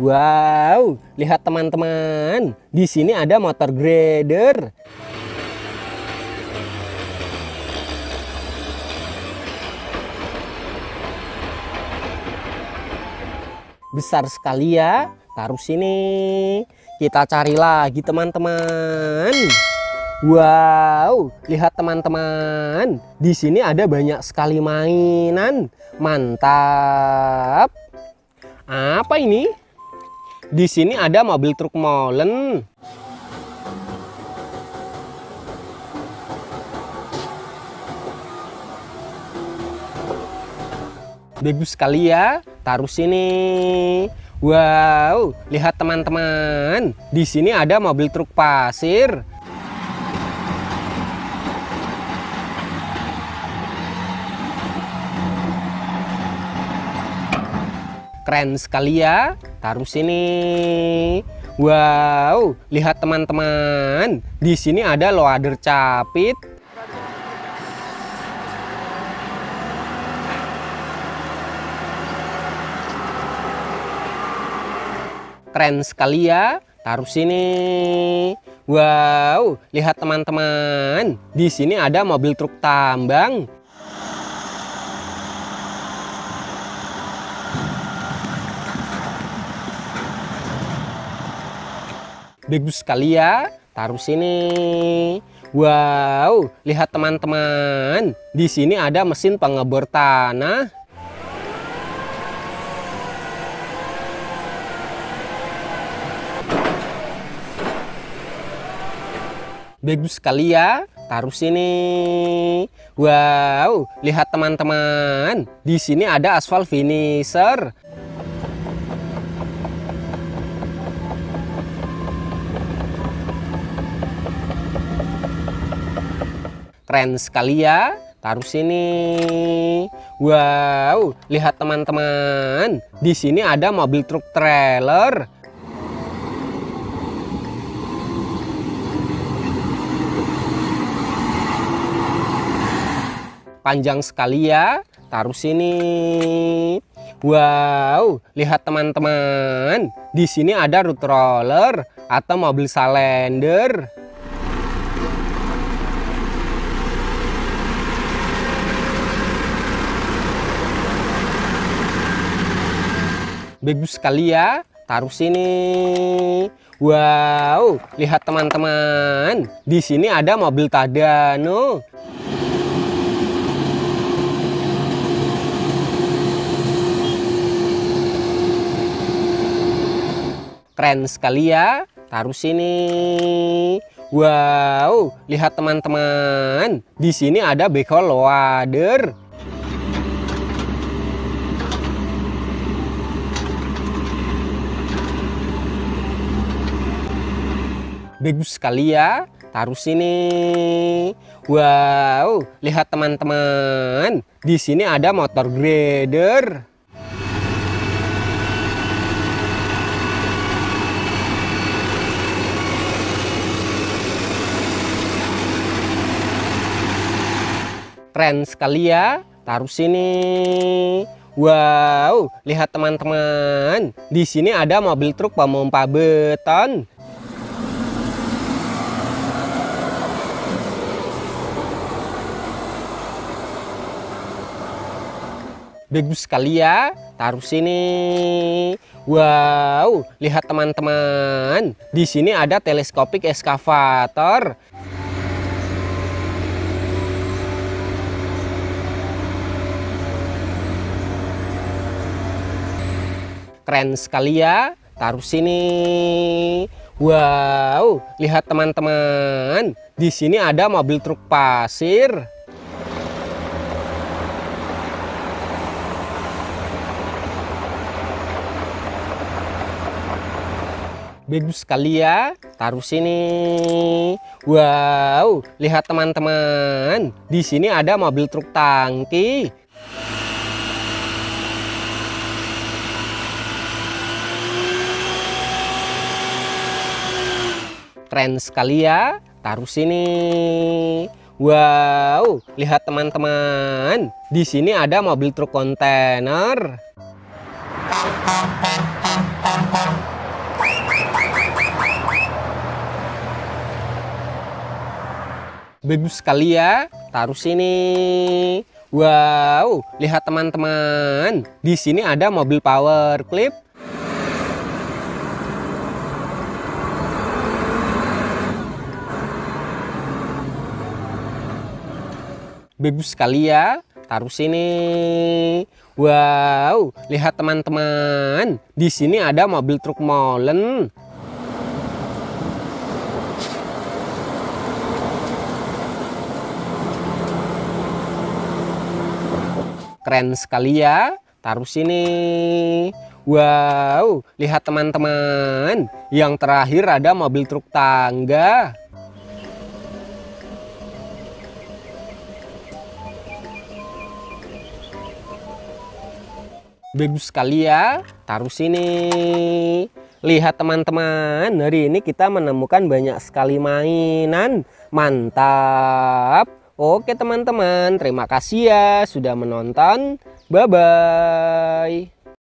Wow, lihat teman-teman. Di sini ada motor grader. Besar sekali ya. Taruh sini. Kita cari lagi teman-teman. Wow, lihat teman-teman. Di sini ada banyak sekali mainan. Mantap. Apa ini? Di sini ada mobil truk molen. Bagus sekali ya. Taruh sini. Wow, lihat teman-teman. Di sini ada mobil truk pasir. Keren sekali ya. Taruh sini. Wow, lihat teman-teman. Di sini ada loader capit. Keren sekali ya. Taruh sini. Wow, lihat teman-teman. Di sini ada mobil truk tambang. Bagus sekali ya. Taruh sini. Wow, lihat teman-teman. Di sini ada mesin pengebor tanah. Bagus sekali ya. Taruh sini. Wow, lihat teman-teman. Di sini ada aspal finisher. Keren sekali ya. Taruh sini. Wow, lihat teman-teman. Di sini ada mobil truk trailer. Panjang sekali ya. Taruh sini. Wow, lihat teman-teman. Di sini ada root roller atau mobil salender. Bagus sekali ya. Taruh sini. Wow, lihat teman-teman. Di sini ada mobil Tadano. Keren sekali ya. Taruh sini. Wow, lihat teman-teman. Di sini ada backhoe loader. Bagus sekali ya. Taruh sini. Wow, lihat teman-teman. Di sini ada motor grader. Keren sekali ya. Taruh sini. Wow, lihat teman-teman. Di sini ada mobil truk pemompa beton. Bagus sekali ya. Taruh sini. Wow, lihat teman-teman. Di sini ada teleskopik eskavator. Keren sekali ya. Taruh sini. Wow, lihat teman-teman. Di sini ada mobil truk pasir. Bagus sekali ya. Taruh sini. Wow, lihat teman-teman. Di sini ada mobil truk tangki. Keren sekali ya. Taruh sini. Wow, lihat teman-teman. Di sini ada mobil truk kontainer. Bagus sekali ya. Taruh sini. Wow, lihat teman-teman. Di sini ada mobil power clip. Bagus sekali ya. Taruh sini. Wow, lihat teman-teman. Di sini ada mobil truk molen. Keren sekali ya. Taruh sini. Wow, lihat teman-teman. Yang terakhir ada mobil truk tangga. Bagus sekali ya. Taruh sini. Lihat teman-teman, hari ini kita menemukan banyak sekali mainan. Mantap. Oke teman-teman, terima kasih ya sudah menonton. Bye-bye.